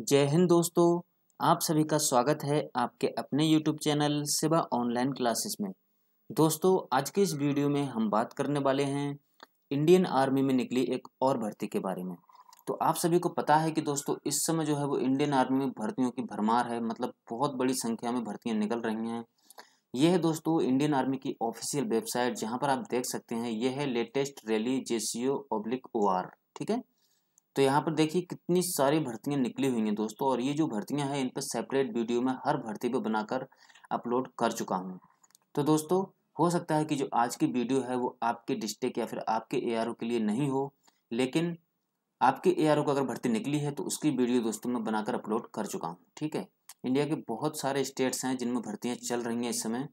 जय हिंद दोस्तों, आप सभी का स्वागत है आपके अपने YouTube channel Siva online classes में। दोस्तों, आज के इस वीडियो में हम बात करने वाले हैं इंडियन आर्मी में निकली एक और भर्ती के बारे में। तो आप सभी को पता है कि दोस्तों, इस समय जो है वो इंडियन आर्मी में भर्तियों की भरमार है मतलब बहुत बड़ी संख्या में भर्तियाँ निकल रही हैं। यह है दोस्तों, इंडियन आर्मी की ऑफिशियल वेबसाइट, जहाँ पर आप देख सकते हैं, यह है latest rally JCO oblique O ठीक है? तो यहाँ पर देखिए कितनी सारी भर्तियाँ निकली हुई हैं दोस्तों और ये जो भर्तियाँ हैं इन पर सेपरेट वीडियो में हर भर्ती पे बनाकर अपलोड कर चुका हूँ। तो दोस्तों, हो सकता है कि जो आज की वीडियो है वो आपके डिस्ट्रिक्ट या फिर आपके एआरओ के लिए नहीं हो, लेकिन आपके एआरओ को अगर भर्ती निकली है तो उसकी वीडियो दोस्तों मैं बनाकर अपलोड कर चुका हूँ, ठीक है? इंडिया के बहुत सारे स्टेट्स हैं जिनमें भर्तियाँ चल रही हैं इस समय,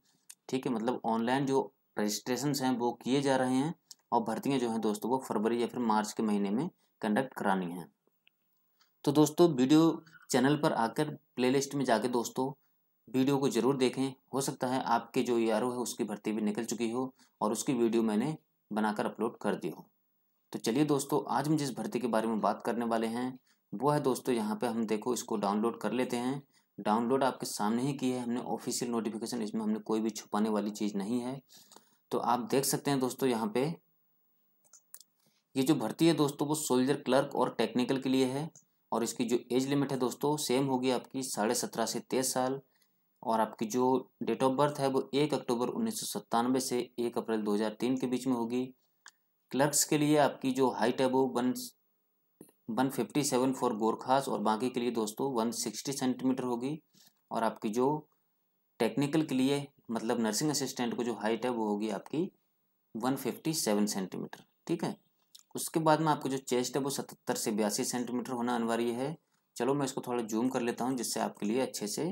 ठीक है? मतलब ऑनलाइन जो रजिस्ट्रेशन हैं वो किए जा रहे हैं और भर्तियाँ जो हैं दोस्तों वो फरवरी या फिर मार्च के महीने में कंडक्ट करानी है। तो दोस्तों, वीडियो चैनल पर आकर प्लेलिस्ट में जाके दोस्तों, वीडियो को ज़रूर देखें। हो सकता है आपके जो ई है, उसकी भर्ती भी निकल चुकी हो और उसकी वीडियो मैंने बनाकर अपलोड कर दी हो। तो चलिए दोस्तों, आज हम जिस भर्ती के बारे में बात करने वाले हैं, वो है दोस्तों, यहाँ पे हम देखो, इसको डाउनलोड कर लेते हैं। डाउनलोड आपके सामने ही की है, हमने ऑफिशियल नोटिफिकेशन इसमें हमने कोई भी छुपाने वाली चीज़ नहीं है। तो आप देख सकते हैं दोस्तों, यहाँ पे ये जो भर्ती है दोस्तों वो सोल्जर क्लर्क और टेक्निकल के लिए है और इसकी जो एज लिमिट है दोस्तों सेम होगी आपकी साढ़े सत्रह से तेईस साल और आपकी जो डेट ऑफ़ बर्थ है वो एक अक्टूबर उन्नीस सौ सत्तानवे से एक अप्रैल 2003 के बीच में होगी। क्लर्क्स के लिए आपकी जो हाइट है वो one one fifty seven for Gorkhas और बाकी के लिए दोस्तों वन सिक्सटी सेंटीमीटर होगी और आपकी जो टेक्निकल के लिए मतलब नर्सिंग असिस्टेंट को जो हाइट है वो होगी आपकी वन फिफ्टी सेवन सेंटीमीटर, ठीक है? उसके बाद में आपको जो चेस्ट है वो सतहत्तर से बयासी सेंटीमीटर होना अनिवार्य है। चलो मैं इसको थोड़ा जूम कर लेता हूँ, जिससे आपके लिए अच्छे से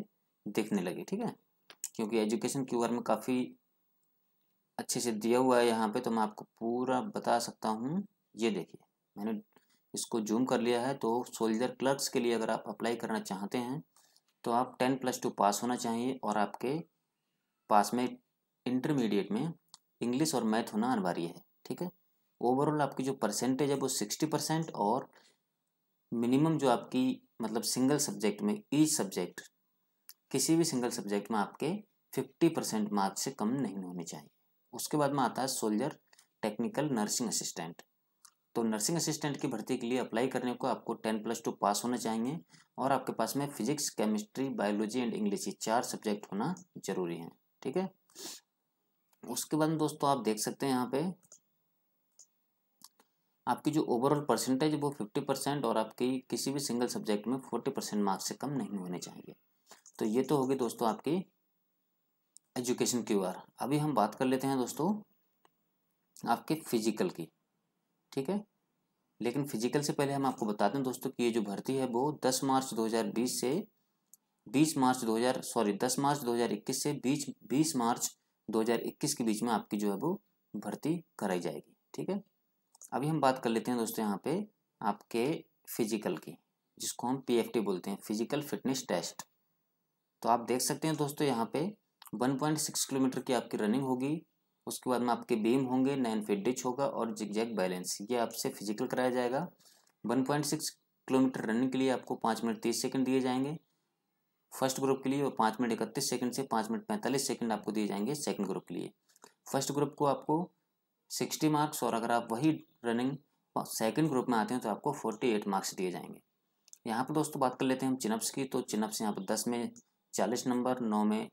दिखने लगे, ठीक है? क्योंकि एजुकेशन क्यूआर में काफ़ी अच्छे से दिया हुआ है यहाँ पे तो मैं आपको पूरा बता सकता हूँ। ये देखिए, मैंने इसको जूम कर लिया है तो सोल्जर क्लर्क्स के लिए अगर आप अप्लाई करना चाहते हैं तो आप टेन प्लस टू पास होना चाहिए और आपके पास में इंटरमीडिएट में इंग्लिश और मैथ होना अनिवार्य है, ठीक है? ओवरऑल आपकी जो परसेंटेज है वो सिक्सटी परसेंट और मिनिमम जो आपकी मतलब सिंगल सब्जेक्ट में ईच सब्जेक्ट किसी भी सिंगल सब्जेक्ट में आपके फिफ्टी परसेंट मार्क्स से कम नहीं होने चाहिए। उसके बाद में आता है सोल्जर टेक्निकल नर्सिंग असिस्टेंट तो नर्सिंग असिस्टेंट की भर्ती के लिए अप्लाई करने को आपको टेन प्लस टू पास होना चाहिए और आपके पास में physics chemistry biology and English ये चार सब्जेक्ट होना ज़रूरी है, ठीक है? उसके बाद दोस्तों आप देख सकते हैं यहाँ पे आपकी जो ओवरऑल परसेंटेज वो फिफ्टी परसेंट और आपकी किसी भी सिंगल सब्जेक्ट में फोर्टी परसेंट मार्क्स से कम नहीं होने चाहिए। तो ये तो होगी दोस्तों आपकी एजुकेशन क्यू आर अभी हम बात कर लेते हैं दोस्तों आपके फ़िज़िकल की, ठीक है? लेकिन फ़िज़िकल से पहले हम आपको बताते हैं दोस्तों कि ये जो भर्ती है वो 10 मार्च 2020 से 20 मार्च 2000 सॉरी 10 मार्च 2021 से 20 20 मार्च 2021 के बीच में आपकी जो है वो भर्ती कराई जाएगी, ठीक है? अभी हम बात कर लेते हैं दोस्तों यहाँ पे आपके फ़िज़िकल की, जिसको हम पीएफटी बोलते हैं फ़िज़िकल फिटनेस टेस्ट तो आप देख सकते हैं दोस्तों यहाँ पे 1.6 किलोमीटर की आपकी रनिंग होगी, उसके बाद में आपके बीम होंगे नाइन फिट डिच होगा और जिगजैग बैलेंस ये आपसे फ़िज़िकल कराया जाएगा। 1.6 किलोमीटर रनिंग के लिए आपको पाँच मिनट तीस सेकंड दिए जाएँगे। फ़र्स्ट ग्रुप के लिए और पाँच मिनट इकतीस सेकंड से पाँच मिनट पैंतालीस सेकंड आपको दिए जाएँगे सेकंड ग्रुप के लिए। फ़र्स्ट ग्रुप को आपको सिक्सटी मार्क्स और अगर आप वही रनिंग सेकेंड ग्रुप में आते हैं तो आपको फोर्टी एट मार्क्स दिए जाएँगे। यहाँ पर दोस्तों बात कर लेते हैं हम चिनप्स की। तो चिनप्स यहाँ पर दस में चालीस नंबर, नौ में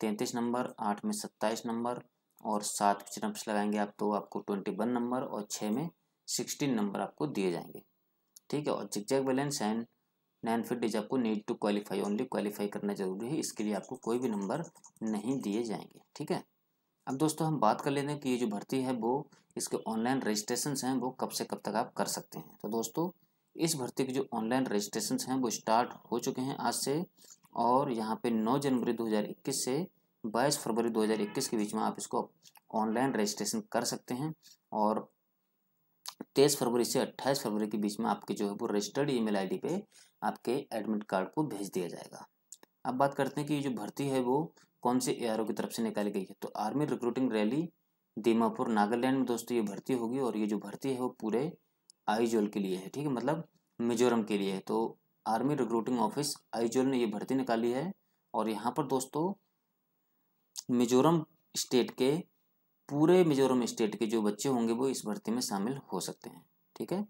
तैंतीस नंबर, आठ में सत्ताईस नंबर और सात चिनप्स लगाएँगे आप तो आपको ट्वेंटी वन नंबर और छः में सिक्सटीन नंबर आपको दिए जाएँगे। ठीक है, और zigzag balance and nine feet is आपको need to qualify only qualify करना ज़रूरी है। इसके लिए आपको कोई भी नंबर नहीं दिए जाएँगे। ठीक है? अब दोस्तों, हम बात कर लेते हैं कि ये जो भर्ती है, वो इसके ऑनलाइन रजिस्ट्रेशन हैं, वो कब से कब तक आप कर सकते हैं। तो दोस्तों, इस भर्ती के जो ऑनलाइन रजिस्ट्रेशन हैं, वो स्टार्ट हो चुके हैं आज से और यहाँ पे 9 जनवरी 2021 से 22 फरवरी 2021 के बीच में आप इसको ऑनलाइन रजिस्ट्रेशन कर सकते हैं और तेईस फरवरी से अट्ठाईस फरवरी के बीच में आपके जो है, वो रजिस्टर्ड ईमेल आईडी पे आपके एडमिट कार्ड को भेज दिया जाएगा। अब बात करते हैं कि ये जो भर्ती है, वो कौन से ए की तरफ़ से निकाली गई है? तो army recruiting rally Dimapur Nagaland में दोस्तों ये भर्ती होगी और ये जो भर्ती है वो पूरे आईजोल के लिए है, ठीक है? मतलब मिजोरम के लिए है। तो आर्मी रिक्रूटिंग ऑफ़िस आईजोल ने ये भर्ती निकाली है और यहाँ पर दोस्तों मिजोरम स्टेट के, पूरे मिजोरम स्टेट के जो बच्चे होंगे वो इस भर्ती में शामिल हो सकते हैं, ठीक है?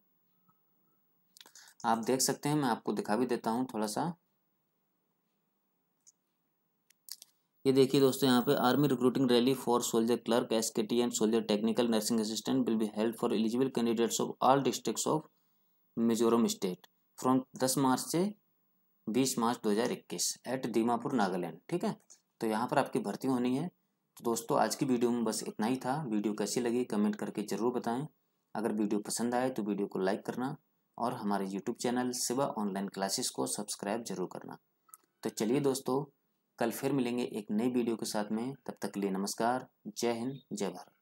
आप देख सकते हैं, मैं आपको दिखा भी देता हूँ थोड़ा सा। ये देखिए दोस्तों, यहाँ पे army recruiting rally for soldier clerk S K T and soldier technical nursing assistant will be held for eligible candidates of all districts of Mizoram state from दस मार्च से बीस मार्च दो हज़ार इक्कीस एट दीमापुर नागालैंड ठीक है? तो यहाँ पर आपकी भर्ती होनी है। तो दोस्तों, आज की वीडियो में बस इतना ही था। वीडियो कैसी लगी कमेंट करके ज़रूर बताएँ। अगर वीडियो पसंद आए तो वीडियो को लाइक करना और हमारे YouTube channel Siva online classes को सब्सक्राइब ज़रूर करना। तो चलिए दोस्तों कल फिर मिलेंगे एक नई वीडियो के साथ में, तब तक के लिए नमस्कार, जय हिंद, जय भारत।